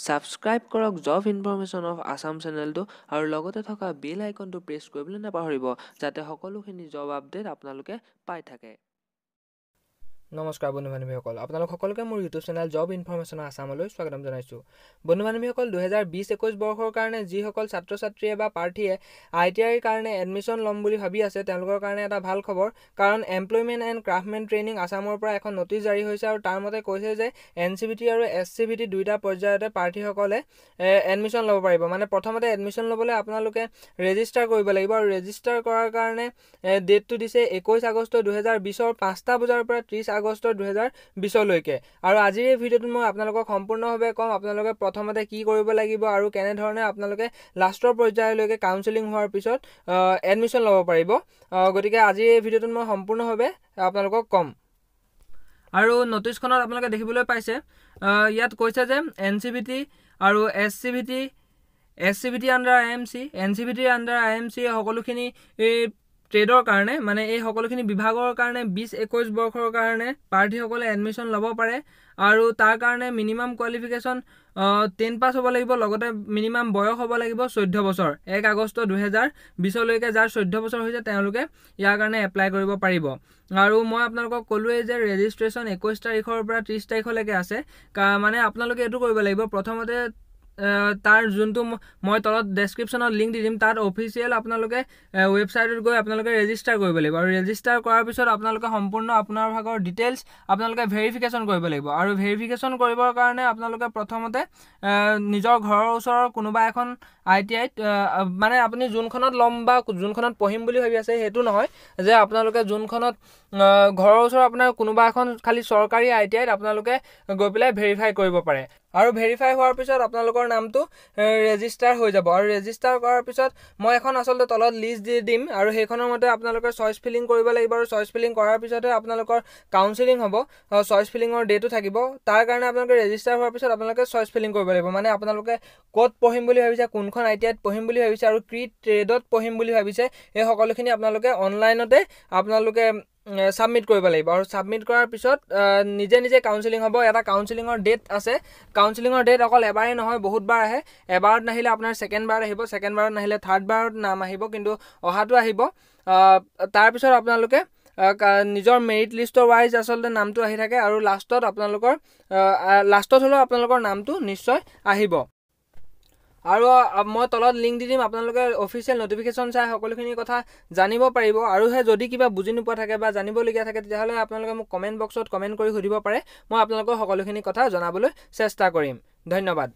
Subscribe কৰক job information of Assam চেনেলটো আৰু লগতে থকা বেল আইকনটো প্ৰেছ কৰিবলৈ নাপাহৰিব যাতে সকলোখিনি জব আপডেট আপোনালোকে পাই থাকে। নমস্কাৰ বন্ধু বান্ধৱীসকল আপোনালোক সকলোকে মোৰ ইউটিউব চেনেল জব ইনফৰমেশ্যন আছামলৈ স্বাগতম জনাইছোঁ। বন্ধু বান্ধৱীসকল দুহেজাৰ বিছ একৈছ বৰ্ষৰ কাৰণে যিসকল ছাত্ৰ ছাত্ৰীয়ে বা প্ৰাৰ্থীয়ে আই টি আইৰ কাৰণে এডমিশ্যন ল'ম বুলি ভাবি আছে তেওঁলোকৰ কাৰণে এটা ভাল খবৰ। কাৰণ এমপ্লয়মেণ্ট এণ্ড ক্ৰাফ্টমেন ট্ৰেইনিং আছামৰ পৰা এখন নটিচ জাৰি হৈছে আৰু তাৰ মতে কৈছে যে এন চি বি টি আৰু এছ চি বি টি দুয়োটা পৰ্যায়তে প্ৰাৰ্থীসকলে এডমিশ্যন ল'ব পাৰিব। মানে প্ৰথমতে এডমিশ্যন ল'বলৈ আপোনালোকে ৰেজিষ্টাৰ কৰিব লাগিব আৰু ৰেজিষ্টাৰ কৰাৰ কাৰণে ডেটটো দিছে একৈছ আগষ্ট দুহেজাৰ বিছৰ পাঁচটা বজাৰ পৰা ত্ৰিছ আগষ্ট দুহেজাৰ বিছলৈকে আৰু আজিৰ এই ভিডিঅ'টোত মই আপোনালোকক সম্পূৰ্ণভাৱে ক'ম আপোনালোকে প্ৰথমতে কি কৰিব লাগিব আৰু কেনেধৰণে আপোনালোকে লাষ্টৰ পৰ্যায়লৈকে কাউন্সেলিং হোৱাৰ পিছত এডমিশ্যন ল'ব পাৰিব। গতিকে আজিৰ এই ভিডিঅ'টোত মই সম্পূৰ্ণভাৱে আপোনালোকক ক'ম। আৰু নটিচখনত আপোনালোকে দেখিবলৈ পাইছে ইয়াত কৈছে যে এন চি বি টি আৰু S C B T S C B T under I M C N C B টিৰ আণ্ডাৰ আই এম চি সকলোখিনি ট্ৰেডৰ কাৰণে মানে এই সকলোখিনি বিভাগৰ কাৰণে বিছ একৈছ বৰ্ষৰ কাৰণে প্ৰাৰ্থীসকলে এডমিশ্যন ল'ব পাৰে আৰু তাৰ কাৰণে মিনিমাম কোৱালিফিকেশ্যন টেন পাছ হ'ব লাগিব লগতে মিনিমাম বয়স হ'ব লাগিব চৈধ্য বছৰ। এক আগষ্ট দুহেজাৰ বিছলৈকে যাৰ চৈধ্য বছৰ হৈছে তেওঁলোকে ইয়াৰ কাৰণে এপ্লাই কৰিব পাৰিব। আৰু মই আপোনালোকক ক'লোৱেই যে ৰেজিষ্ট্ৰেশ্যন একৈছ তাৰিখৰ পৰা ত্ৰিছ তাৰিখলৈকে আছে। মানে আপোনালোকে এইটো কৰিব লাগিব প্ৰথমতে তাৰ যোনটো মই তলত ডেছক্ৰিপশ্যনত লিংক দি দিম তাত অফিচিয়েল আপোনালোকে ৱেবছাইটত গৈ আপোনালোকে ৰেজিষ্টাৰ কৰিব লাগিব। আৰু ৰেজিষ্টাৰ কৰাৰ পিছত আপোনালোকে সম্পূৰ্ণ আপোনাৰ ভাগৰ ডিটেইলছ আপোনালোকে ভেৰিফিকেশ্যন কৰিব লাগিব। আৰু ভেৰিফিকেশ্যন কৰিবৰ কাৰণে আপোনালোকে প্ৰথমতে নিজৰ ঘৰৰ ওচৰৰ কোনোবা এখন আই টি আইত মানে আপুনি যোনখনত ল'ম বা যোনখনত পঢ়িম বুলি ভাবি আছে সেইটো নহয় যে আপোনালোকে যোনখনত ঘৰৰ ওচৰৰ আপোনাৰ কোনোবা এখন খালী চৰকাৰী আই টি আইত আপোনালোকে গৈ পেলাই ভেৰিফাই কৰিব পাৰে। আৰু ভেৰিফাই হোৱাৰ পিছত আপোনালোকৰ নামটো ৰেজিষ্টাৰ হৈ যাব। আৰু ৰেজিষ্টাৰ কৰাৰ পিছত মই এখন আচলতে তলত লিষ্ট দি দিম আৰু সেইখনৰ মতে আপোনালোকে চইচ ফিলিং কৰিব লাগিব আৰু চইচ ফিলিং কৰাৰ পিছতহে আপোনালোকৰ কাউন্সিলিং হ'ব। চইচ ফিলিঙৰ ডেটো থাকিব। তাৰ কাৰণে আপোনালোকে ৰেজিষ্টাৰ হোৱাৰ পিছত আপোনালোকে চইচ ফিলিং কৰিব লাগিব। মানে আপোনালোকে ক'ত পঢ়িম বুলি ভাবিছে কোনখন আই টি আইত পঢ়িম বুলি ভাবিছে আৰু কি ট্ৰেডত পঢ়িম বুলি ভাবিছে এই সকলোখিনি আপোনালোকে অনলাইনতে আপোনালোকে ছাবমিট কৰিব লাগিব। আৰু ছাবমিট কৰাৰ পিছত নিজে নিজে কাউন্সিলিং হ'ব। এটা কাউন্সিলিঙৰ ডেট আছে। কাউন্সিলিঙৰ ডেট অকল এবাৰেই নহয় বহুতবাৰ আহে। এবাৰত নাহিলে আপোনাৰ ছেকেণ্ড বাৰত আহিব ছেকেণ্ড বাৰত নাহিলে থাৰ্ড বাৰত নাম আহিব কিন্তু অহাটো আহিব। তাৰপিছত আপোনালোকে নিজৰ মেৰিট লিষ্টৰ ৱাইজ আচলতে নামটো আহি থাকে। আৰু লাষ্টত আপোনালোকৰ লাষ্টত হ'লেও আপোনালোকৰ নামটো নিশ্চয় আহিব। আৰু মই তলত লিংক দি দিম আপোনালোকে অফিচিয়েল নটিফিকেশ্যন চাই সকলোখিনি কথা জানিব পাৰিব। আৰুহে যদি কিবা বুজি নোপোৱা থাকে বা জানিবলগীয়া থাকে তেতিয়াহ'লে আপোনালোকে মোক কমেণ্ট বক্সত কমেণ্ট কৰি সুধিব পাৰে। মই আপোনালোকৰ সকলোখিনি কথা জনাবলৈ চেষ্টা কৰিম। ধন্যবাদ।